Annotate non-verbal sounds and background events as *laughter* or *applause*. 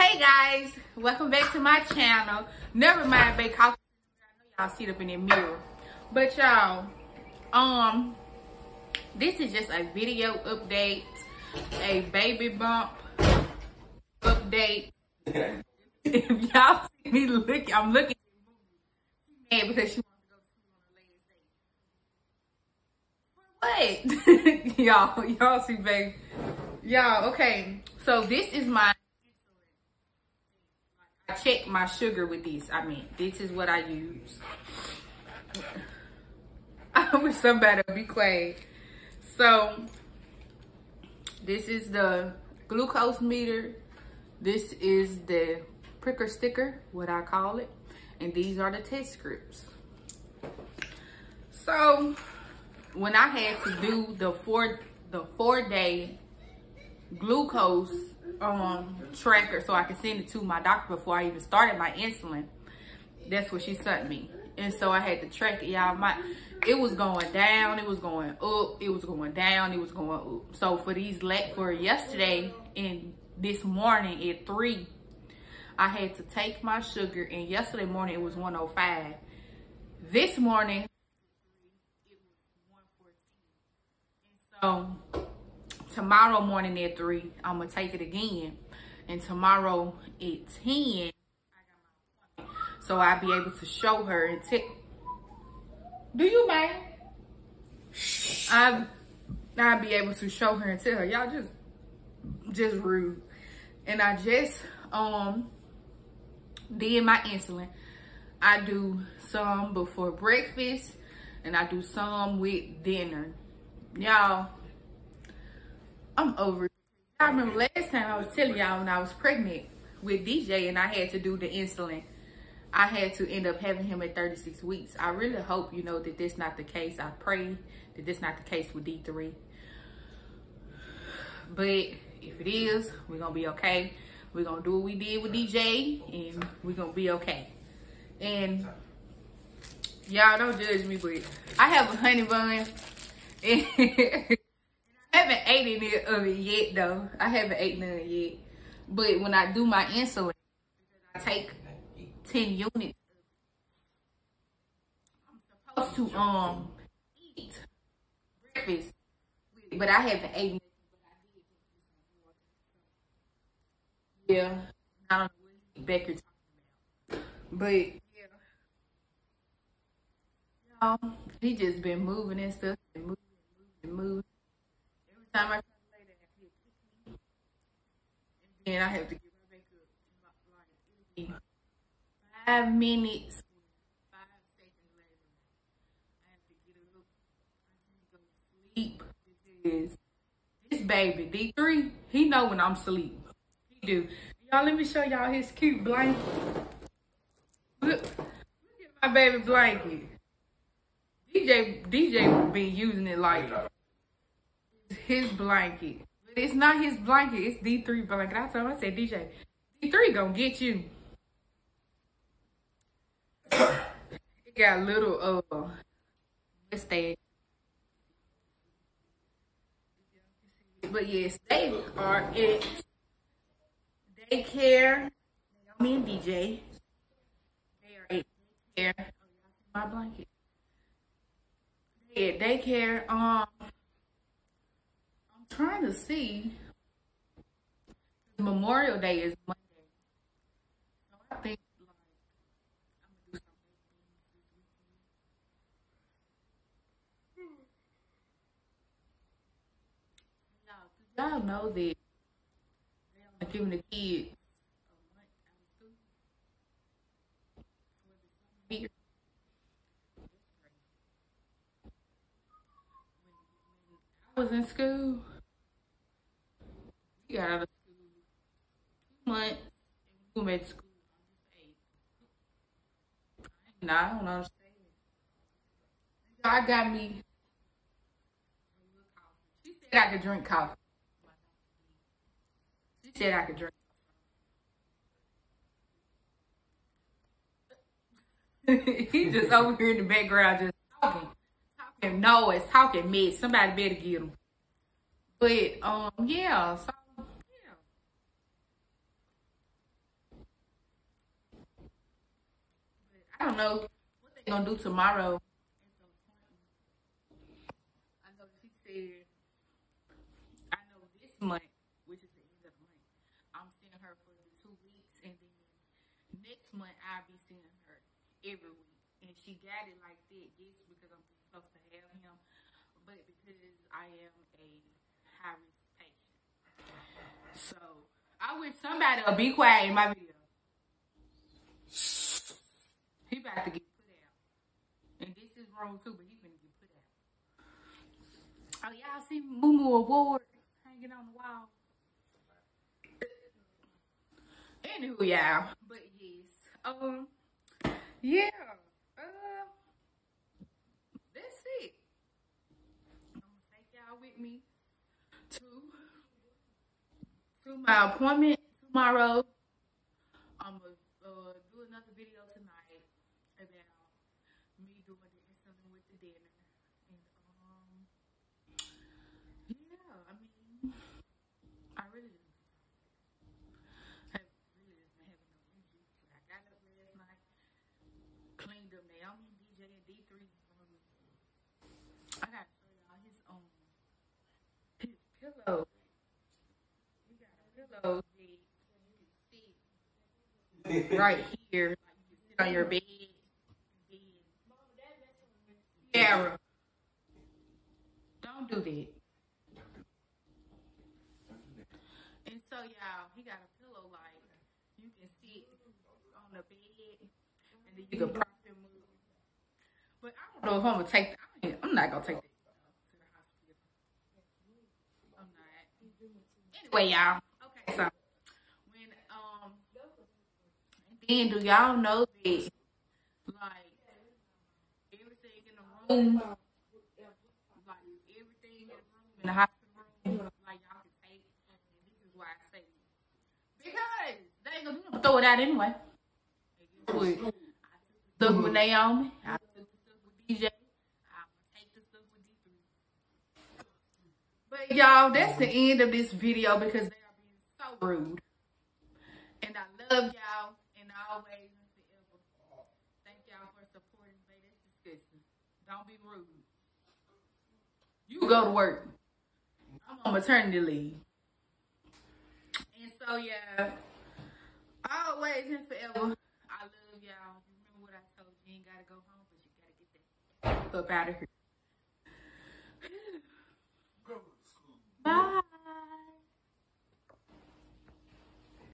Hey guys, welcome back to my channel. Never mind, Bake know y'all see it up in the mirror. But y'all, um, this is just a video update, a baby bump update. *laughs* if y'all see me look, I'm looking mad because she wants to go to on the last day. What? *laughs* y'all, y'all see, babe. Y'all, okay. So this is my I check my sugar with this. I mean, this is what I use. *laughs* I wish somebody would be quiet. So, this is the glucose meter. This is the pricker sticker, what I call it. And these are the test strips. So, when I had to do the four, the four day glucose um tracker so I can send it to my doctor before I even started my insulin. That's what she sent me. And so I had to track it, y'all. My it was going down, it was going up, it was going down, it was going up. So for these let for yesterday and this morning at three, I had to take my sugar and yesterday morning it was 105. This morning it was 114. So tomorrow morning at 3, I'm going to take it again. And tomorrow at 10, so I'll be able to show her and take. Do you mind? I I'll be able to show her and tell her, y'all just just rude. And I just um did my insulin. I do some before breakfast and I do some with dinner. Y'all, I'm over. I remember last time I was telling y'all when I was pregnant with DJ and I had to do the insulin. I had to end up having him at 36 weeks. I really hope, you know, that this not the case. I pray that this not the case with D3. But if it is, we're going to be okay. We're going to do what we did with DJ and we're going to be okay. And y'all don't judge me, but I have a honey bun. And *laughs* I haven't of it yet though. I haven't ate none yet. But when I do my insulin, I take 10 units. I'm supposed to um eat breakfast, but I haven't eaten it. Yeah, I don't know what Becker talking about. But yeah, y'all, he just been moving and stuff and moving and moving and moving time I down, he'll kick me. And then I have to get my back. Like, it'll be five minutes, five seconds later. I have to get up. I can't go to sleep because this baby, D3, he know when I'm asleep. He do. Y'all, let me show y'all his cute blanket. Look, look at my baby blanket. DJ, DJ be using it like his blanket. But it's not his blanket. It's D3 blanket. I told him, I said, DJ, D3 gonna get you. *coughs* it got little, uh, what's that? But yes, they are at daycare. Me and DJ. They are at daycare. Oh, my blanket. They at daycare. Um, trying to see. Memorial Day is Monday. So I think like I'm gonna do some things this weekend. Y'all, know that they only giving the kids a month out of school for the summer. When, when I was in school, got out of school two months and we went to school August 8th. Nah, I don't understand. God got me She said I could drink coffee. She said I could drink. *laughs* he just over here in the background just talking, talking noise, talking mess. Somebody better get him. But um, yeah. So know what they're gonna do tomorrow. I know she said, I know this month, which is the end of the month, I'm seeing her for the two weeks, and then next month I'll be seeing her every week. And she got it like that, yes, because I'm supposed to have him, but because I am a high risk patient. So I wish somebody would be quiet in my video. He about to get put out. And this is wrong too, but he finna get put out. Oh, y'all see Moo Award hanging on the wall? Anywho, y'all. But yes. Um, yeah. Uh, that's it. I'm gonna take y'all with me to to my appointment tomorrow. I'm gonna uh, do another video tonight about me doing the insulin with the dinner. And um, yeah, I mean, I really just been tired. I really just been having no energy. So I got up last night, cleaned up Naomi, DJ, and D3's room. I gotta show y'all his um his pillow. He got a pillow that you can sit right here. You sit on your bed. Sarah, don't do that. And so y'all, he got a pillow like you can sit on the bed and then you can prop him up. But I don't know if I'm gonna take. Ain't, I'm not gonna take that to the hospital. I'm not. Anyway, y'all. Okay, so when um, then do y'all know that like everything in the room, like everything in the room in the hospital room, like y'all can take. And this is why I say because they ain't gonna. Throw it out anyway. And? I took the stuff with Naomi. I took the stuff with DJ. I'm take the stuff with D3. But y'all, that's the end of this video because they are being so rude. And I love y'all and always and forever. Thank y'all for supporting me. That's disgusting. Don't be rude. You go to work. I'm on maternity leave. And so yeah, always and forever. I love y'all. You remember what I told you? You ain't gotta go home, but you gotta get that up out of here.